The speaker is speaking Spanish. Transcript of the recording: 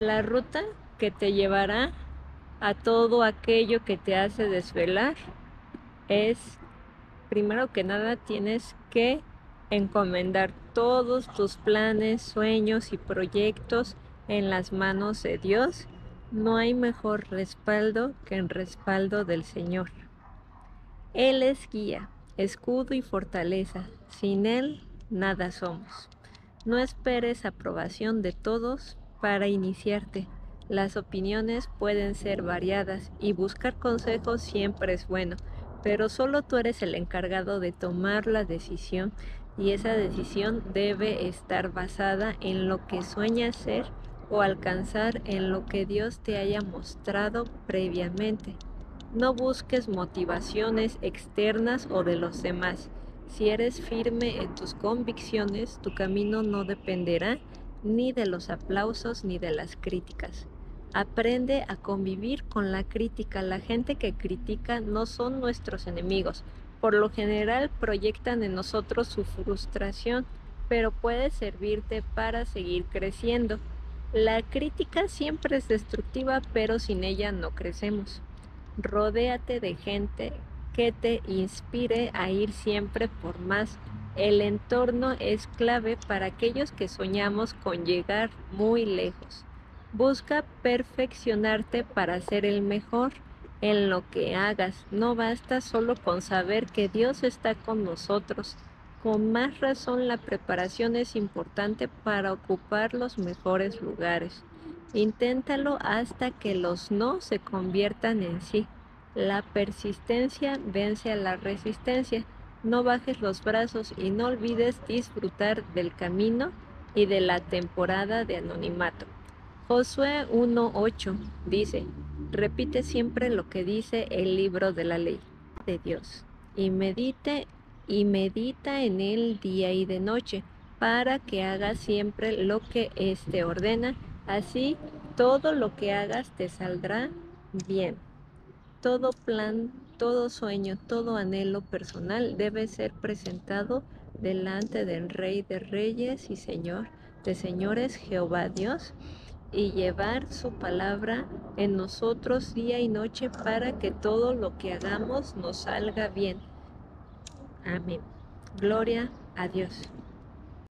La ruta que te llevará a todo aquello que te hace desvelar es, primero que nada, tienes que encomendar todos tus planes, sueños y proyectos en las manos de Dios. No hay mejor respaldo que el respaldo del Señor. Él es guía, escudo y fortaleza. Sin Él, nada somos. No esperes aprobación de todos para iniciarte. Las opiniones pueden ser variadas y buscar consejos siempre es bueno, pero solo tú eres el encargado de tomar la decisión y esa decisión debe estar basada en lo que sueñas ser o alcanzar en lo que Dios te haya mostrado previamente. No busques motivaciones externas o de los demás. Si eres firme en tus convicciones, tu camino no dependerá ni de los aplausos ni de las críticas. Aprende a convivir con la crítica. La gente que critica no son nuestros enemigos. Por lo general proyectan en nosotros su frustración, pero puede servirte para seguir creciendo. La crítica siempre es destructiva, pero sin ella no crecemos. Rodéate de gente que te inspire a ir siempre por más el entorno es clave para aquellos que soñamos con llegar muy lejos. Busca perfeccionarte para ser el mejor en lo que hagas. No basta solo con saber que Dios está con nosotros. Con más razón la preparación es importante para ocupar los mejores lugares. Inténtalo hasta que los no se conviertan en sí. La persistencia vence a la resistencia no bajes los brazos y no olvides disfrutar del camino y de la temporada de anonimato. Josué 1.8 dice, repite siempre lo que dice el libro de la ley de Dios y medite y medita en él día y de noche para que hagas siempre lo que éste ordena, así todo lo que hagas te saldrá bien. Todo plan, todo sueño, todo anhelo personal debe ser presentado delante del Rey de Reyes y Señor de Señores Jehová Dios y llevar su palabra en nosotros día y noche para que todo lo que hagamos nos salga bien. Amén. Gloria a Dios.